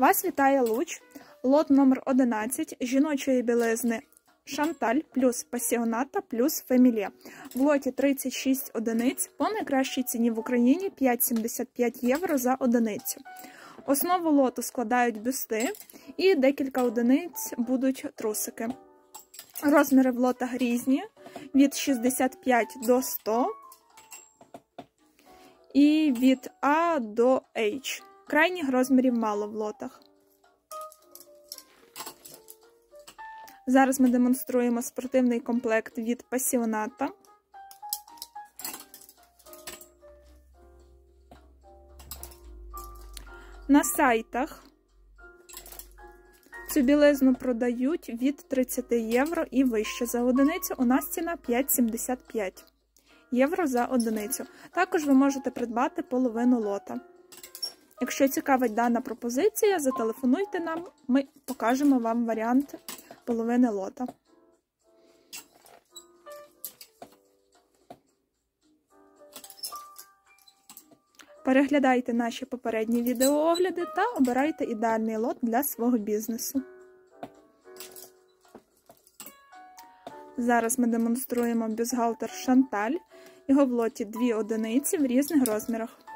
Вас вітає луч, лот номер 11 жіночої білизни Шанталь плюс пасіоната плюс фемілія. В лоті 36 одиниць по найкращій ціні в Україні 5,75 євро за одиницю. Основу лоту складають бюсти і декілька одиниць будуть трусики. Розміри в лотах різні від 65 до 100 і від А до H. Крайніх розмірів мало в лотах. Зараз ми демонструємо спортивний комплект від пасіоната. На сайтах цю білизну продають від 30 євро і вище за одиницю. У нас ціна 5,75 євро за одиницю. Також ви можете придбати половину лота. Якщо цікавить дана пропозиція, зателефонуйте нам, ми покажемо вам варіант половини лота. Переглядайте наші попередні відеоогляди та обирайте ідеальний лот для свого бізнесу. Зараз ми демонструємо бюстгальтер Шанталь. Його в лоті дві одиниці в різних розмірах.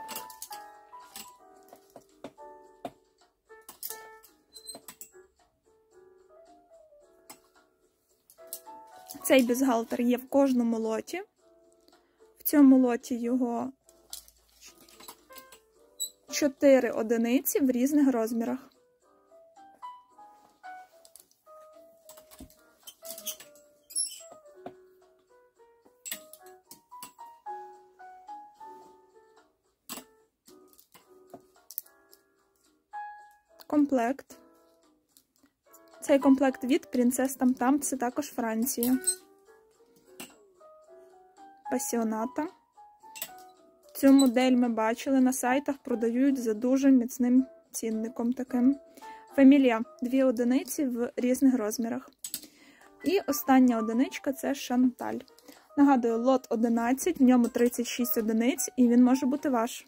Цей бюстгальтер є в кожному лоті. В цьому лоті його 4 одиниці в різних розмірах. Комплект. Цей комплект від Принцес Там-Там, це також Франція. Пасіоната. Цю модель ми бачили на сайтах, продають за дуже міцним цінником таким. Фамілія дві одиниці в різних розмірах. І остання одиничка це Шанталь. Нагадую, лот 11, в ньому 36 одиниць, і він може бути ваш.